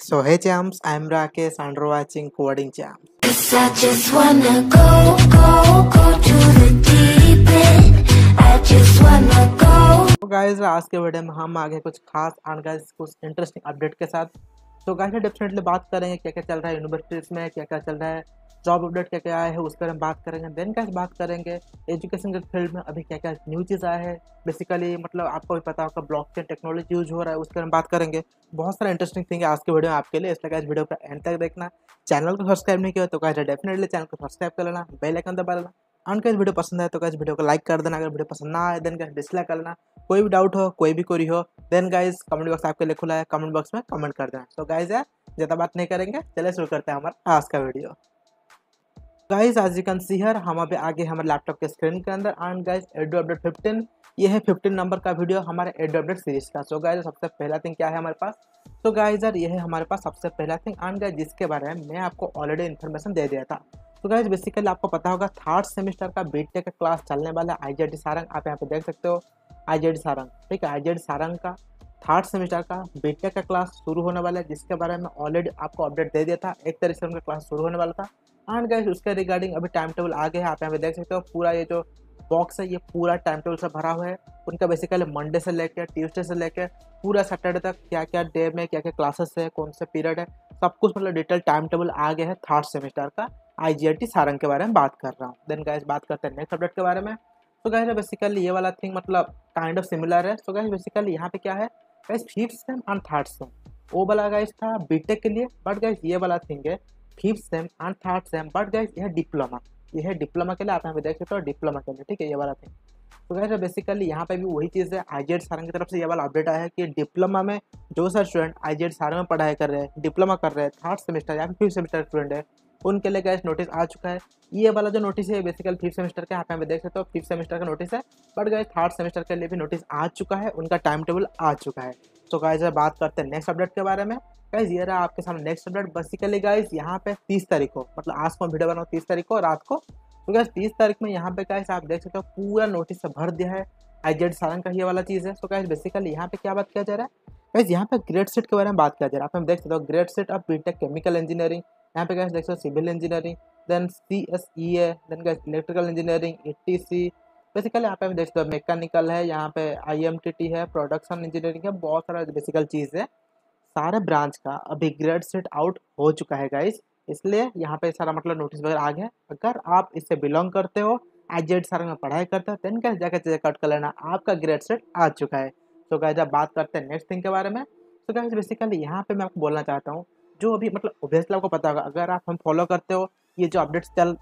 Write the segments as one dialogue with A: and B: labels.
A: So hey champs, I'm Rakesh and you're watching Coding Champs.
B: Cause I just wanna go, go, go to the deep end. I just wanna go.
A: तो guys आज के video में हम आगे कुछ खास and guys कुछ interesting update के साथ तो गाइस डेफिनेटली बात करेंगे क्या क्या चल रहा है यूनिवर्सिटीज में क्या क्या चल रहा है जॉब अपडेट क्या क्या आया है, उस पर हम बात करेंगे देन गाइस बात करेंगे एजुकेशन के फ़ील्ड में अभी क्या क्या न्यू चीज़ आया है। बेसिकली मतलब आपको भी पता होगा ब्लॉकचेन टेक्नोलॉजी यूज़ हो रहा है, उस पर हम बात करेंगे। बहुत सारा इंटरेस्टिंग थिंग है आज के वीडियो में आपके लिए, इसलिए वीडियो का एंड तक देखना। चैनल को सब्सक्राइब नहीं किया तो गाइस डेफिनेटली चैनल को सब्सक्राइब कर लेना बेल आइकन दबा लेना। एंड गाइस वीडियो पसंद है तो गाइस वीडियो को लाइक कर देना, अगर वीडियो पसंद ना आए देन गाइस डिसलाइक कर लेना। कोई भी डाउट हो, कोई भी कोई हो देन गाइज़ कमेंट बॉक्स आपके लिए खुला है कमेंट बॉक्स में कमेंट कर देना। तो गाइज़ यार, ज़्यादा बात नहीं करेंगे चले शुरू करते हैं हमारा आज का वीडियो गाइस आज यू कैन सी हर हम अभी आगे हमारे लैपटॉप के स्क्रीन के अंदर। एंड गाइस एडो अपडेट फिफ्टीन ये है फिफ्टीन नंबर का वीडियो हमारे एडो अपडेट सीरीज़ का। सो गाइस सबसे पहला थिंग क्या है हमारे पास? तो गाइस यार, ये है हमारे पास सबसे पहला थिंग एंड गाइस जिसके बारे में मैं आपको ऑलरेडी इन्फॉर्मेशन दे दिया था। तो गाइज़ बेसिकली आपको पता होगा थर्ड सेमेस्टर का बीटेक का क्लास चलने वाला है आईजेडी सारंग। आप यहाँ पे देख सकते हो आईजेडी सारंग। ठीक है आई सारंग का थर्ड सेमेस्टर का बीटेक का क्लास शुरू होने वाला है, जिसके बारे में ऑलरेडी आपको अपडेट दे दिया था। एक तारीख से उनका क्लास शुरू होने वाला था। एंड गाइस उसके रिगार्डिंग अभी टाइम टेबल आ गया है, आप यहाँ पे देख सकते हो, पूरा ये जो बॉक्स है, ये पूरा टाइम टेबल से भरा हुआ है। उनका बेसिकली मंडे से लेकर ट्यूसडे से लेकर पूरा सैटरडे तक क्या क्या डे में क्या क्या क्लासेस है कौन से पीरियड है, सब कुछ मतलब डिटेल टाइम टेबल आ गया है थर्ड सेमेस्टर का I G R T Sarang के बारे में बात कर रहा हूँ। देन गाइस बात करते हैं नेक्स्ट अपडेट के बारे में। तो गाइस बेसिकली ये वाला थिंग मतलब काइंड ऑफ़ सिमिलर है। तो गाइस बेसिकली यहाँ पे क्या है guys fifth sem and third sem वो वाला गाइस था बीटेक के लिए बट गाइस ये वाला थिंग है fifth sem and third sem but guys यह डिप्लोमा यह है डिप्लोमा के लिए आप यहाँ पे देख सकते हो डिप्लोमा के लिए, ठीक है, ये वाला थिंग तो गाइज़ बेसिकली यहाँ पे भी वही चीज़ है. आई सारंग की तरफ़ से ये वाला अपडेट आया है कि डिप्लोमा में जो सर स्टूडेंट आई सारंग में पढ़ाई कर रहे हैं डिप्लोमा कर रहे हैं थर्ड सेमेस्टर या फिर फिफ्थ सेमेस्टर स्टूडेंट है उनके लिए गैस नोटिस आ चुका है। ये वाला जो नोटिस है बेसिकल फिफ्थ सेमेस्टर का, यहाँ पे देख सकते हो फिफ्थ सेमेस्टर का नोटिस है। बट गैस थर्ड सेमेस्टर के लिए भी नोटिस आ चुका है, उनका टाइम टेबल आ चुका है। तो गाइज़ बात करते हैं नेक्स्ट अपडेट के बारे में। गाइज़ ये रहा आपके सामने नेक्स्ट अपडेट बेसिकली गाइज़ यहाँ पे तीस तारीख को मतलब आज को वीडियो बनाओ तीस तारीख को रात को। तो गैस तीस तारीख में यहाँ पे गाइज़ आप देख सकते हो पूरा नोटिस भर दिया है। आई जेड सारंग का ये वाला चीज़ है। तो गाइज़ बेसिकली यहाँ पे क्या बात किया जा रहा है? गाइज़ यहाँ पे ग्रेड सेट के बारे में बात किया जा रहा है। आप हम देख सकते हो grade set of BTech chemical engineering यहाँ पे गाइज़ देख सकते हो civil engineering then C S E A then guys electrical engineering A T C basically यहाँ पे हम देख सकते हो मैकेनिकल है, यहाँ पे आई एम टी टी है प्रोडक्शन इंजीनियरिंग है, बहुत सारा बेसिकल चीज़ है। सारे ब्रांच का अभी ग्रेड सेट आउट हो चुका है गाइज़ इसलिए यहाँ पे सारा मतलब नोटिस वगैरह आ गया अगर आप इससे बिलोंग करते हो आई जेड सारे में पढ़ाई करते हो देन कैसे जाकर चेकआउट कर लेना, आपका ग्रेड सेट आ चुका है। तो गाइज़ आप बात करते हैं नेक्स्ट थिंग के बारे में। तो गाइज़ बेसिकली यहाँ पे मैं आपको बोलना चाहता हूँ जो अभी मतलब ओबियसली आपको पता होगा, अगर आप हम फॉलो करते हो, ये जो अपडेट्स चल,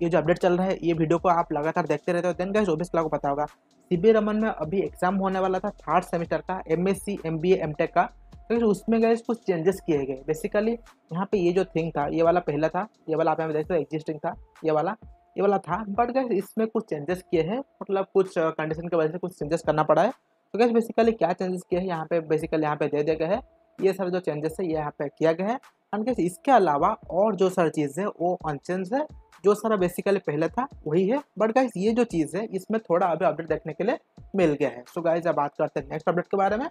A: ये जो अपडेट चल रहा है, ये वीडियो को आप लगातार देखते रहते हो देन गाइस ओबियसली आपको पता होगा सी रमन में अभी एग्ज़ाम होने वाला था थर्ड सेमेस्टर का M S C M B MTech का। तो उसमें गए कुछ चेंजेस किए गए। बेसिकली यहाँ पे ये जो थिंग था, ये वाला पहला था, ये वाला आप देखते हो एग्जिस्टिंग था, ये वाला ये वाला था। बट गैस इसमें कुछ चेंजेस किए हैं मतलब कुछ कंडीशन की वजह से कुछ चेंजेस करना पड़ा है। तो गैस बेसिकली क्या चेंजेस किए हैं, यहाँ पे बेसिकली यहाँ पे दे दिया गया है। ये सारे जो चेंजेस है, ये यहाँ पे किया गया है। एंड गैस इसके अलावा और जो सारी चीज़ है, वो अनचेंज है, जो सारा बेसिकली पहले था, वही है। बट गाइज़ ये जो चीज़ है, इसमें थोड़ा अभी अपडेट देखने के लिए मिल गया है। सो गाइज़ अब बात करते हैं नेक्स्ट अपडेट के बारे में।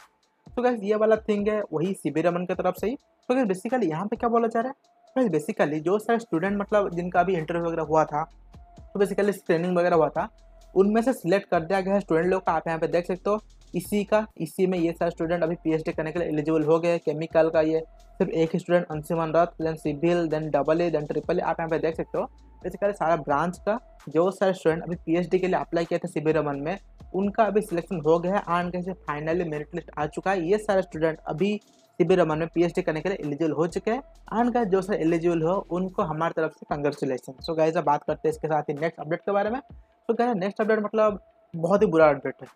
A: तो गाइज़ ये वाला थिंग है, वही सी बी रमन की तरफ़ से ही। तो गाइज़ बेसिकली यहाँ पे क्या बोला जा रहा है? गाइज़ बेसिकली जो सारे स्टूडेंट मतलब जिनका अभी इंटरव्यू वगैरह हुआ था तो बेसिकली ट्रेनिंग वगैरह हुआ था उनमें से सिलेक्ट कर दिया गया है स्टूडेंट लोग का, आप यहाँ पे देख सकते हो। इसी का, इसी में ये सारे स्टूडेंट अभी पीएचडी करने के लिए एलिजिबल हो गए केमिकल का ये, सिर्फ़ एक ही student Anshuman Rath then civil then double A then triple A आप यहाँ पे देख सकते हो। बेसिकली सारा ब्रांच का, जो सारे स्टूडेंट अभी पीएचडी के लिए अप्लाई किया था सी रमन में, उनका अभी सिलेक्शन हो गया है। एंड कैसे फाइनली मेरिट लिस्ट आ चुका है। ये सारे स्टूडेंट अभी सी रमन में पीएचडी करने के लिए एलिजिबल हो चुके हैं। एंड गाइस जो सर एलिजिबल हो, उनको हमारी तरफ़ से कंग्रेचुलेसन सो गाइज़ बात करते हैं इसके साथ ही नेक्स्ट अपडेट के बारे में। तो गाइस नेक्स्ट अपडेट मतलब बहुत ही बुरा अपडेट है।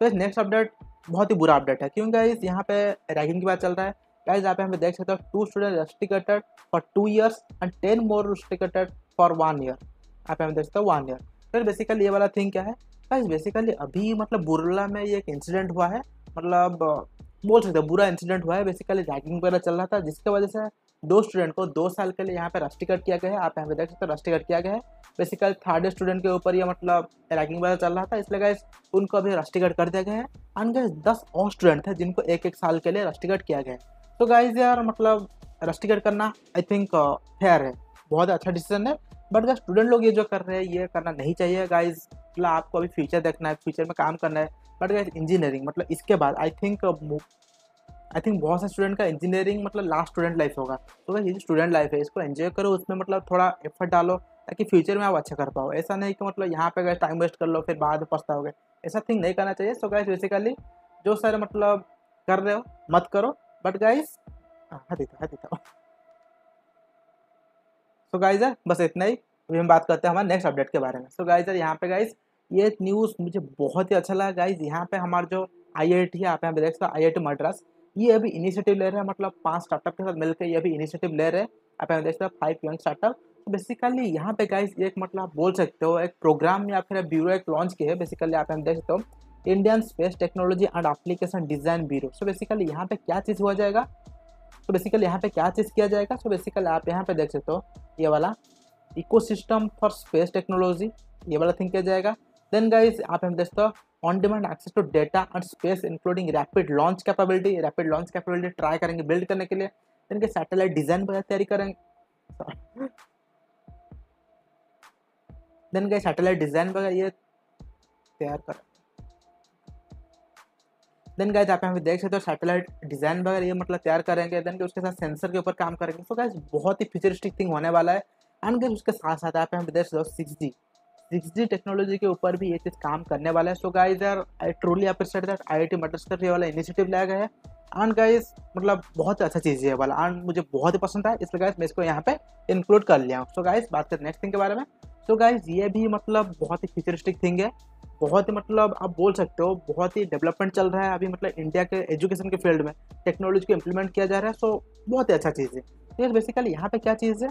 A: तो नेक्स्ट अपडेट बहुत ही बुरा अपडेट है। क्योंकि गाइस यहाँ पे रैगिंग की बात चल रहा है। गाइस यहाँ पे देख सकते हो two student restricted for two years and ten more restricted for one year यहाँ पे देख सकते हो वन ईयर फिर बेसिकली ये वाला थिंग क्या है? गाइस बेसिकली अभी मतलब बुरला में ये एक इंसिडेंट हुआ है। मतलब बोल सकते हैं बुरा इंसिडेंट हुआ है। बेसिकली रैगिंग वगैरह चल रहा था, जिसकी वजह से दो स्टूडेंट को दो साल के लिए यहाँ पे रस्टिकट किया गया है। आप यहाँ पे देख सकते हो रस्टिकट किया गया है। बेसिकली थर्ड स्टूडेंट के ऊपर ये मतलब रैगिंग वगैरह चल रहा था। इसलिए गाइस उनको अभी रस्टिकट कर दिया गया है। एंड गाइस दस और स्टूडेंट थे जिनको एक एक साल के लिए रस्टिकट किया गया है। तो गाइज़ यार मतलब रस्टिकेट करना आई थिंक फेयर है। बहुत अच्छा डिसीज़न है। बट अगर स्टूडेंट लोग ये जो कर रहे हैं, ये करना नहीं चाहिए। गाइज़ मतलब आपको अभी फ्यूचर देखना है फ्यूचर में काम करना है। बट गाइज़ इंजीनियरिंग मतलब इसके बाद आई थिंक आई थिंक बहुत से स्टूडेंट का इंजीनियरिंग मतलब लास्ट स्टूडेंट लाइफ होगा। तो भाई ये जो स्टूडेंट लाइफ है, इसको एंजॉय करो, उसमें मतलब थोड़ा एफर्ट डालो ताकि फ्यूचर में आप अच्छा कर पाओ। ऐसा नहीं कि मतलब यहाँ पे गए टाइम वेस्ट कर लो, फिर बाद में पछताओगे। ऐसा थिंग नहीं करना चाहिए। सो गाइज़ बेसिकली जो सर मतलब कर रहे हो, मत करो। बट गाइज़ हाँ देता हाँ देता सो गाइज़ बस इतना ही। अभी हम बात करते हैं हमारे नेक्स्ट अपडेट के बारे में। सो गाइज़ यार यहाँ पे गाइज़ ये न्यूज़ मुझे बहुत ही अच्छा लगा। गाइज़ यहाँ पे हमारा जो आई आई टी है, आप यहाँ पे देख सकते हो आई आई टी मद्रास। ये अभी इनिशिएटिव ले रहे हैं मतलब पाँच स्टार्टअप के साथ मिलकर ये अभी इनिशिएटिव ले रहे हैं। आप देख सकते हो फाइव यंग स्टार्टअप तो बेसिकली यहाँ पे गाइज़ एक मतलब बोल सकते हो, एक प्रोग्राम या फिर ब्यूरो एक लॉन्च किया है। बेसिकली आप देख सकते हो Indian space technology and application design bureau so basically यहाँ पे क्या चीज़ हुआ जाएगा? तो बेसिकली यहाँ पे क्या चीज़ किया जाएगा? सो बेसिकली आप यहाँ पे देख सकते हो, ये वाला इकोसिस्टम फॉर स्पेस टेक्नोलॉजी ये वाला थिंक किया जाएगा। देन गाइज़ आप हम देखते हो on demand access to data and space including rapid launch capability rapid launch capability try करेंगे बिल्ड करने के लिए। देन के सैटेलाइट डिज़ाइन वगैरह तैयारी करेंगे। देन गए सैटेलाइट डिज़ाइन वगैरह ये तैयार कर देन आप यहाँ पे देख सकते हो सैटेलाइट डिज़ाइन वगैरह ये मतलब तैयार करेंगे। देन उसके साथ सेंसर के ऊपर काम करेंगे। सो गाइज़ बहुत ही फ्यूचरिस्टिक थिंग होने वाला है। एंड गाइज़ उसके साथ साथ यहाँ पे देख सकते हो six G six G technology के ऊपर भी ये चीज़ काम करने वाला है। सो गाइज़ यार I truly appreciate that I I T Madras ये वाला इनिशिएटिव लाया गया है। एंड गाइज़ मतलब बहुत अच्छा चीज़ है वाला। एंड मुझे बहुत ही पसंद आया इसलिए गाइज़ मैं इसको यहाँ पे इंक्लूड कर लिया हूँ। सो गाइज़ बात करते नेक्स्ट थिंग के बारे में। सो so गाइज़ ये भी मतलब बहुत ही फ्यूचरिस्टिक थिंग है। बहुत ही मतलब आप बोल सकते हो, बहुत ही डेवलपमेंट चल रहा है अभी मतलब इंडिया के एजुकेशन के फ़ील्ड में। टेक्नोलॉजी को इम्प्लीमेंट किया जा रहा है सो बहुत ही अच्छा चीज़ है। तो बेसिकली यहाँ पे क्या चीज़ है?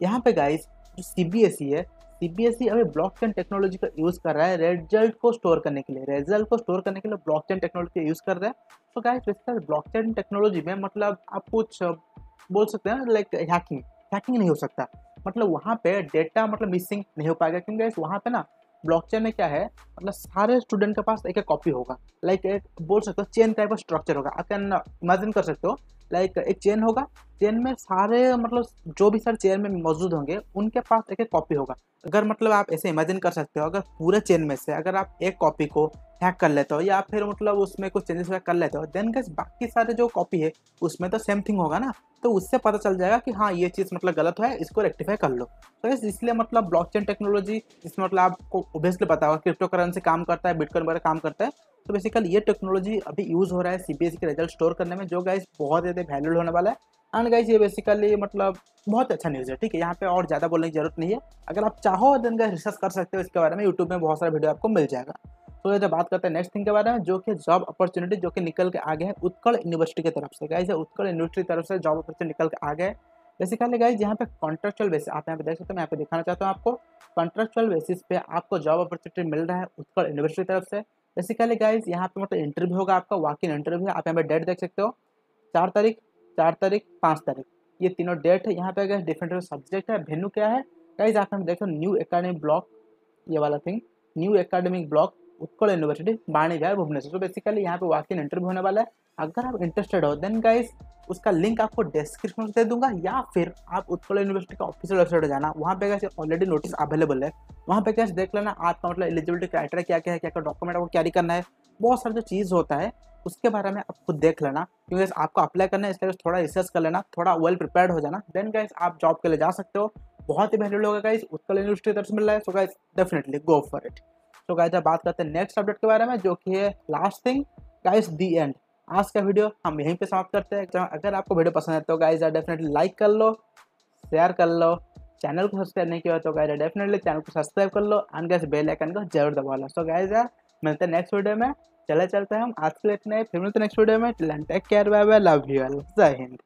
A: यहाँ पे गाइज़ जो सी बी एस ई है सी बी एस ई अभी ब्लॉकचेन टेक्नोलॉजी का यूज़ कर रहा है रिज़ल्ट को स्टोर करने के लिए। रिज़ल्ट को स्टोर करने के लिए ब्लॉकचेन टेक्नोलॉजी का यूज़ कर रहा है। तो गाइज़ बेसिकली ब्लॉकचेन टेक्नोलॉजी में मतलब आप कुछ बोल सकते हैं लाइक हैकिंग हैकिंग नहीं हो सकता। मतलब वहाँ पे डेटा मतलब मिसिंग नहीं हो पाएगा। क्योंकि वहाँ पे ना ब्लॉकचेन में क्या है मतलब सारे स्टूडेंट के पास एक एक कॉपी होगा। लाइक एक, बोल सकते हो चेन टाइप का स्ट्रक्चर होगा। आप कैन इमेजिन कर सकते हो लाइक एक चेन होगा। चेन में सारे मतलब जो भी सर चेन में मौजूद होंगे, उनके पास एक एक कॉपी होगा। अगर मतलब आप ऐसे इमेजिन कर सकते हो, अगर पूरे चेन में से अगर आप एक कॉपी को हैक कर लेते हो या फिर मतलब उसमें कुछ चेंजेस कर लेते हो देन गैस बाकी सारे जो कॉपी है, उसमें तो सेम थिंग होगा ना। तो उससे पता चल जाएगा कि हाँ ये चीज़ मतलब गलत है, इसको रेक्टिफाई कर लो। तो इस, इसलिए मतलब ब्लॉकचेन टेक्नोलॉजी इसमें मतलब आपको ओबियसली पता होगा क्रिप्टो करेंसी काम करता है बिटकॉइन वगैरह काम करता है। तो बेसिकली ये टेक्नोलॉजी अभी यूज़ हो रहा है सी के रिज़ल्ट स्टोर करने में, जो गाइस बहुत ज़्यादा वैल्यूड होने वाला है। एंड गाइस ये बेसिकली मतलब बहुत अच्छा न्यूज़ है, ठीक है? यहाँ पे और ज़्यादा बोलने की ज़रूरत नहीं है। अगर आप चाहो देन गाइस रिसर्च कर सकते हो इसके बारे में। यूट्यूब में बहुत सारा वीडियो आपको मिल जाएगा। तो ये बात करते हैं नेक्स्ट थिंग के बारे में, जो कि जॉब अपॉर्चुनिटी जो कि निकल के आगे है उत्कल यूनिवर्सिटी की तरफ़ से। गाइज़ उत्कल यूनिवर्सिटी की तरफ़ से जॉब अपॉर्चुनिटी निकल के आगे है। बेसिकली गाइज़ यहाँ पे कॉन्ट्रेक्चुअल बेसिस आप यहाँ पे देख सकते हो, मैं यहाँ पे दिखाना चाहता हूँ आपको। कॉन्ट्रेक्चुअल बेसिस पे आपको जॉब अपॉर्चुनिटी मिल रहा है उत्कल यूनिवर्सिटी तरफ़ से। बेसिकली गाइज़ यहाँ पे मतलब इंटरव्यू होगा आपका वॉक इन इंटरव्यू आप यहाँ पे डेट देख सकते हो। चार तारीख चार तारीख, पाँच तारीख। ये तीनों डेट है। यहाँ पे अगर डिफरेंट सब्जेक्ट है। वेन्यू क्या है? गाइज़ आप यहाँ देखो न्यू एकेडमिक ब्लॉक ये वाला thing new academic block Utkal university बाणी बाणीघाट भुवनेश्वर तो बेसिकली यहाँ पे वॉक इन इंटरव्यू होने वाला है। अगर आप इंटरेस्टेड हो देन गाइस उसका लिंक आपको डिस्क्रिप्शन में दे दूँगा, या फिर आप उत्कल यूनिवर्सिटी का ऑफिशियल वेबसाइट जाना, वहाँ पे कैसे ऑलरेडी नोटिस अवेलेबल है, वहाँ पे कैसे देख लेना आपका मतलब एलिजिबिलिटी क्राइटेरिया क्या क्या है क्या क्या डॉक्यूमेंट आपको कैरी करना है, बहुत सारा जो चीज़ होता है, उसके बारे में आप खुद देख लेना, क्योंकि आपको अप्लाई करना है इसके लिए थोड़ा रिसर्च कर लेना, थोड़ा वेल प्रिपेयर हो जाना देन गाइस आप जॉब के लिए जा सकते हो, बहुत ही बेहतर होगा उत्कल यूनिवर्सिटी तरफ़ से मिल रहा है so guys definitely go for it तो गाइस अब बात करते हैं नेक्स्ट अपडेट के बारे में, जो कि है last thing guys the end आज का वीडियो हम यहीं पे समाप्त करते हैं। अगर आपको वीडियो पसंद है तो गाइज़ डेफिनेटली लाइक कर लो शेयर कर लो चैनल को सब्सक्राइब नहीं किया तो गाइज़ डेफिनेटली चैनल को सब्सक्राइब कर लो एंड गैस बेल आइकन को ज़रूर दबा लो। सो गाइज़ यार, मिलते हैं नेक्स्ट वीडियो में। चले चलते हैं हम आज के लिए इतने फिर मिलते नेक्स्ट वीडियो में। Take care bye bye love you जय हिंद।